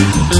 Ooh.